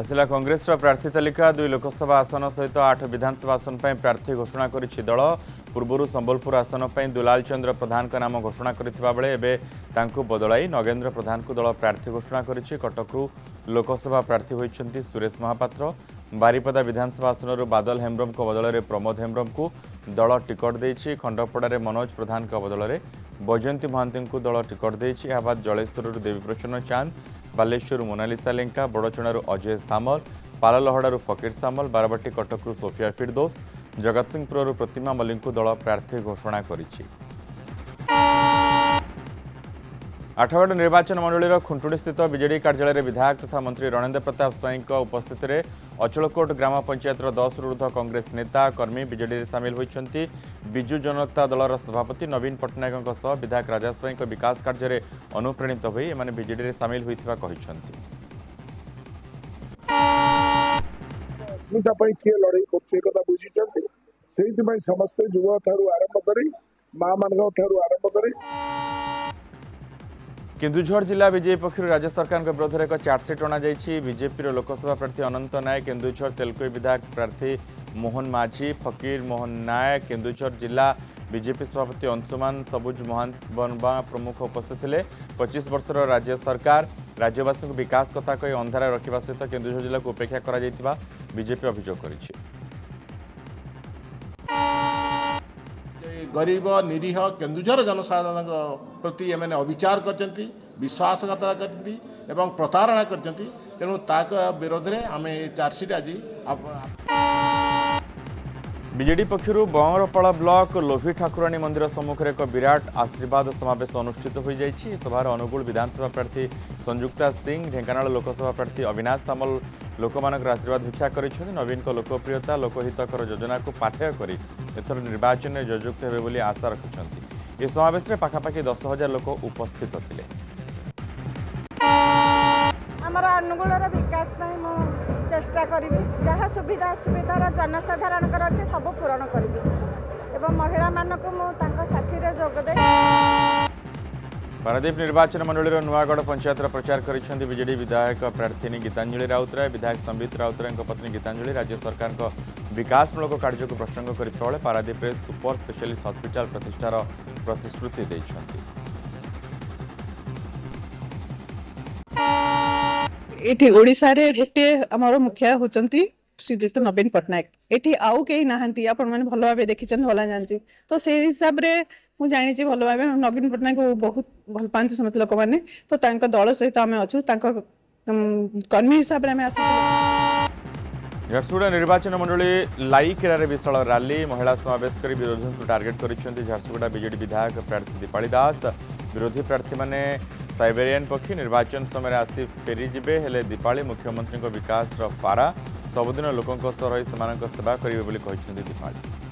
ଆସିଲା କଂଗ୍ରେସର ପ୍ରାର୍ଥୀ ତାଲିକା ଦୁଇ ଲୋକସଭା ଆସନ ସହିତ ଆଠ ବିଧାନସଭା ଆସନ ପାଇଁ ପ୍ରାର୍ଥୀ ଘୋଷଣା କରିଛି ଦଳ ପୂର୍ବରୁ ସମ୍ବଲପୁର ଆସନ ପାଇଁ ଦୁଲାଲ ଚନ୍ଦ୍ର ପ୍ରଧାନଙ୍କ ନାମ ଘୋଷଣା କରିଥିବା ବେଳେ ଏବେ ତାଙ୍କୁ ବଦଳାଇ ନଗେନ୍ଦ୍ର ପ୍ରଧାନଙ୍କୁ ଦଳ ପ୍ରାର୍ଥୀ ଘୋଷଣା କରିଛି କଟକରୁ ଲୋକସଭା ପ୍ରାର୍ଥୀ ହୋଇଛନ୍ତି ସୁରେଶ ମହାପାତ୍ର ବାରିପଦା ବିଧାନସଭା ଆସନରୁ ବାଦଲ ହେମ୍ବ୍ରମଙ୍କ ବଦଳରେ ପ୍ରମୋଦ ହେମ୍ବ୍ରମଙ୍କୁ ଦଳ ଟିକଟ ଦେଇଛି ଖଣ୍ଡପଡ଼ାରେ ମନୋଜ ପ୍ରଧାନଙ୍କ ବଦଳରେ ବୈଜୟନ୍ତୀ ମହାନ୍ତିଙ୍କୁ ଦଳ ଟିକଟ ଦେଇଛି ଏହା ବାଦ୍ ଜଳେଶ୍ୱରରୁ ଦେବୀପ୍ରସନ୍ନ ଚାନ୍ଦ ବାଲେଶ୍ୱରରୁ ମୋନାଲିସା ଲେଙ୍କା ବଡ଼ଚଣାରୁ ଅଜୟ ସାମଲ ପାଲଲହଡ଼ାରୁ ଫକୀର ସାମଲ ବାରବାଟୀ କଟକରୁ ସୋଫିଆ ଫିରଦୋସ ଜଗତସିଂହପୁରରୁ ପ୍ରତିମା ମଲ୍ଲିକଙ୍କୁ ଦଳ ପ୍ରାର୍ଥୀ ଘୋଷଣା କରିଛି ଆଠଗଡ଼ ନିର୍ବାଚନ ମଣ୍ଡଳୀର ଖୁଣ୍ଟୁଣିସ୍ଥିତ ବିଜେଡି କାର୍ଯ୍ୟାଳୟରେ ବିଧାୟକ ତଥା ମନ୍ତ୍ରୀ ରଣେନ୍ଦ୍ର ପ୍ରତାପ ସ୍ୱାଇଁଙ୍କ ଉପସ୍ଥିତିରେ ଅଚଳକୋଟ ଗ୍ରାମ ପଞ୍ଚାୟତର ଦଶରୁ ଉର୍ଦ୍ଧ୍ୱ କଂଗ୍ରେସ ନେତା କର୍ମୀ ବିଜେଡ଼ିରେ ସାମିଲ ହୋଇଛନ୍ତି ବିଜୁ ଜନତା ଦଳର ସଭାପତି ନବୀନ ପଟ୍ଟନାୟକଙ୍କ ସହ ବିଧାୟକ ରାଜା ସ୍ୱାଇଁଙ୍କ ବିକାଶ କାର୍ଯ୍ୟରେ ଅନୁପ୍ରାଣିତ ହୋଇ ଏମାନେ ବିଜେଡ଼ିରେ ସାମିଲ ହୋଇଥିବା କହିଛନ୍ତି କିଏ ଲଢ଼େଇ କରୁଛି ଏ କଥା ବୁଝିଛନ୍ତି ସେଇଥିପାଇଁ ସମସ୍ତେ ଯୁବ ଠାରୁ ଆରମ୍ଭ କରି ମା ମାନଙ୍କ ଠାରୁ ଆରମ୍ଭ କରି কেন্দুঝর জেলা বিজেপি পক্ষ রাজ্য সরকার বিরোধে এক চার্জসিট অণাযাই বিজেপি লোকসভা প্রার্থী অনন্ত নায়ক কেন্দুঝর তেলকুই বিধায়ক প্রার্থী মোহন মাঝি ফকির মোহন নায়ক কেন্দুঝর জেলা বিজেপি সভাপতি অংশুমান সবুজ মহানবা প্রমুখ উপস্থিত লে পঁচিশ বর্ষর রাজ্য সরকার রাজ্যবাসী বিকাশ কথা কে অন্ধারে রাখা সহ কেন্দুঝর জেলা উপেক্ষা করা বিজেপি অভিযোগ করেছে ଗରିବ ନିରୀହ କେନ୍ଦୁଝର ଜନସାଧାରଣଙ୍କ ପ୍ରତି ଏମାନେ ଅବିଚାର କରିଛନ୍ତି ବିଶ୍ୱାସଘାତତା କରିଛନ୍ତି ଏବଂ ପ୍ରତାରଣା କରିଛନ୍ତି ତେଣୁ ତା ବିରୋଧରେ ଆମେ ଚାର୍ଜସିଟ୍ ଆଜି ବିଜେଡି ପକ୍ଷରୁ ବଅଁରପାଳ ବ୍ଲକ ଲୋଭି ଠାକୁରାଣୀ ମନ୍ଦିର ସମ୍ମୁଖରେ ଏକ ବିରାଟ ଆଶୀର୍ବାଦ ସମାବେଶ ଅନୁଷ୍ଠିତ ହୋଇଯାଇଛି ସଭାରେ ଅନୁଗୁଳ ବିଧାନସଭା ପ୍ରାର୍ଥୀ ସଂଯୁକ୍ତା ସିଂ ଢେଙ୍କାନାଳ ଲୋକସଭା ପ୍ରାର୍ଥୀ ଅବିନାଶ ସାମଲ ଲୋକମାନଙ୍କର ଆଶୀର୍ବାଦ ଭିକ୍ଷା କରିଛନ୍ତି ନବୀନଙ୍କ ଲୋକପ୍ରିୟତା ଲୋକହିତକର ଯୋଜନାକୁ ପାଥେୟ କରି ଏଥର ନିର୍ବାଚନରେ ଜୟଯୁକ୍ତ ହେବେ ବୋଲି ଆଶା ରଖିଛନ୍ତି ଏ ସମାବେଶରେ ପାଖାପାଖି ଦଶ ହଜାର ଲୋକ ଉପସ୍ଥିତ ଥିଲେ ଆମର ଅନୁଗୁଳର ବିକାଶ ପାଇଁ ମୁଁ ଚେଷ୍ଟା କରିବି ଯାହା ସୁବିଧା ଅସୁବିଧାର ଜନସାଧାରଣଙ୍କର ଅଛି ସବୁ ପୂରଣ କରିବି ଏବଂ ମହିଳାମାନଙ୍କୁ ମୁଁ ତାଙ୍କ ସାଥିରେ ଯୋଗ ପାରାଦୀପ ନିର୍ବାଚନ ମଣ୍ଡଳୀର ନୂଆଗଡ଼ ପଞ୍ଚାୟତର ପ୍ରଚାର କରିଛନ୍ତି ବିଜେଡି ବିଧାୟକ ପ୍ରାର୍ଥିନୀ ଗୀତାଞ୍ଜଳି ରାଉତରାୟ ବିଧାୟକ ସମ୍ବିତ ରାଉତରାୟଙ୍କ ପତ୍ନୀ ଗୀତାଞ୍ଜଳି ରାଜ୍ୟ ସରକାରଙ୍କ ବିକାଶମୂଳକ କାର୍ଯ୍ୟକୁ ପ୍ରସଙ୍ଗ କରିଥିବା ବେଳେ ପାରାଦୀପରେ ସୁପର ସ୍ପେଶାଲିଷ୍ଟ ହସ୍ପିଟାଲ ପ୍ରତିଷ୍ଠାର ପ୍ରତିଶ୍ରୁତି ଦେଇଛନ୍ତି ଏଠି ଓଡ଼ିଶାରେ ଗୋଟିଏ ଆମର ମୁଖିଆ ହେଉଛନ୍ତି ଶ୍ରୀଯୁକ୍ତ ନବୀନ ପଟ୍ଟନାୟକ ଏଠି ଆଉ କେହି ନାହାନ୍ତି ଆପଣମାନେ ଭଲ ଭାବେ ଦେଖିଛନ୍ତି ଭଲ ଜାଣିଛି ତ ସେଇ ହିସାବରେ मुझे भल भाव नवीन पट्टनायक बहुत भल पाते समस्त लोक मैंने तो दल सहित आम अच्छा कर्मी हिसाब से झारसुगुड़ा निर्वाचन मंडली लाइकेरारे विशाल राी महिला समावेश विरोधी को टार्गेट कर झारसुगुड़ा विजेड विधायक प्रार्थी दीपाड़ी दास विरोधी प्रार्थी मैंने सैबेरियान पक्षी निर्वाचन समय आसी फेरीजे हेले दीपाड़ी मुख्यमंत्री विकास पारा सबुदिन लोकों सेवा करेंगे दीपाड़ी